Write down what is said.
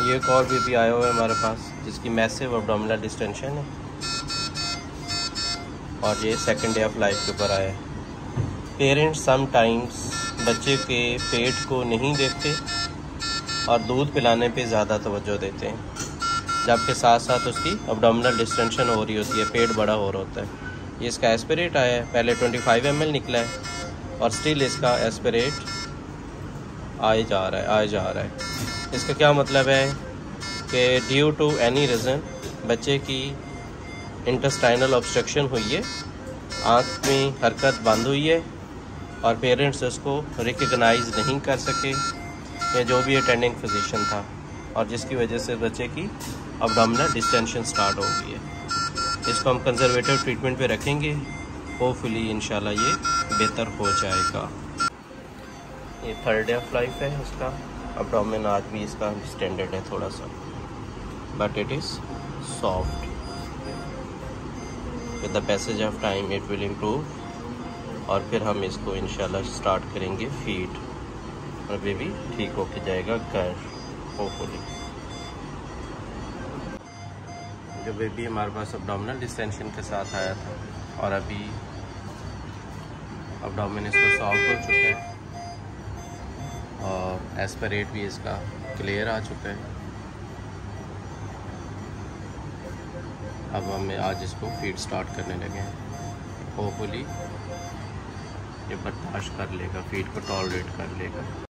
ये एक और बेबी आया हुआ है हमारे पास, जिसकी मैसिव abdominal डिस्टेंशन है। और ये सेकेंड डे ऑफ़ लाइफ के ऊपर आया है। पेरेंट्स समटाइम्स बच्चे के पेट को नहीं देखते और दूध पिलाने पे ज़्यादा तवज्जो देते हैं। जबकि साथ साथ उसकी अबडोमिनल डिस्टेंशन हो रही होती है, पेट बड़ा हो रहा होता है। ये इसका एस्पिरेट आया है, पहले 25 फाइव निकला है और स्टिल इसका एस्पिरेट आए जा रहा है, आए जा रहा है। इसका क्या मतलब है कि ड्यू टू एनी रीज़न बच्चे की इंटेस्टाइनल ऑब्स्ट्रक्शन हुई है, आँख में हरकत बंद हुई है और पेरेंट्स उसको रिकगनाइज नहीं कर सके, या जो भी अटेंडिंग फिजिशियन था, और जिसकी वजह से बच्चे की अबडामिनल डिस्टेंशन स्टार्ट हो गई है। इसको हम कंजर्वेटिव ट्रीटमेंट पे रखेंगे। होपफुली इंशाल्लाह, ये बेहतर हो जाएगा। ये थर्ड डे ऑफ़ लाइफ है इसका अबडामिन आज भी इसका स्टैंडर्ड है थोड़ा सा। But it is soft with the passage of time it will improve और फिर हम इसको इंशाल्लाह स्टार्ट करेंगे फ़ीड और बेबी ठीक होके जाएगा घर होपफुली जो बेबी हमारे पास अबडामिनल डिस्टेंशन के साथ आया था, और अभी अबडामिन इसका सॉफ्ट हो चुके है। और एज पर रेट भी इसका क्लियर आ चुका है। अब हमें आज इसको फ़ीड स्टार्ट करने लगे हैं। होपफुली ये बर्दाश्त कर लेगा फ़ीड को टॉलरेट कर लेगा।